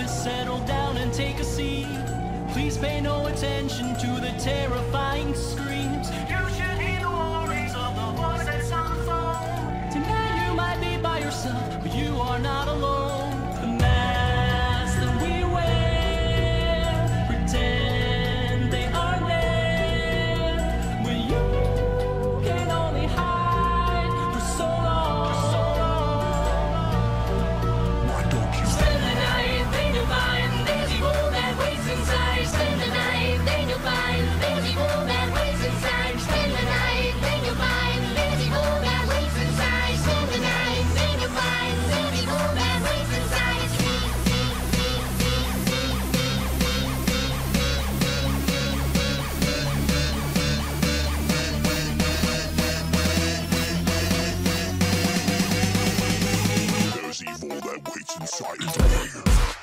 Please settle down and take a seat. Please pay no attention to the terrifying scream. sight is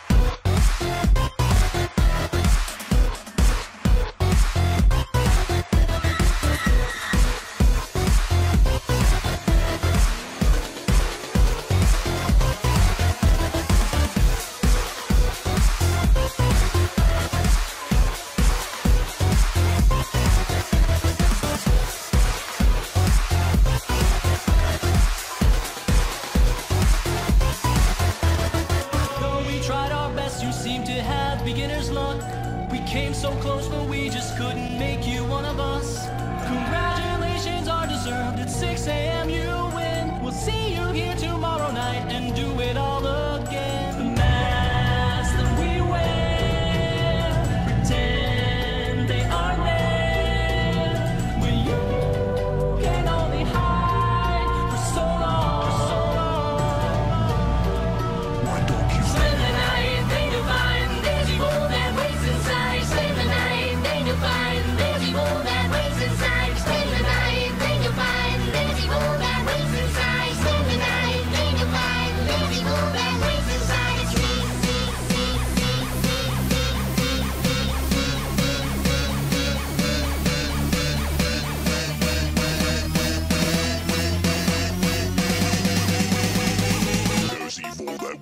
Came so close, but we just couldn't make you one of us. Congratulations are deserved at 6 a.m. You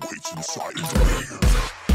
weights inside of me.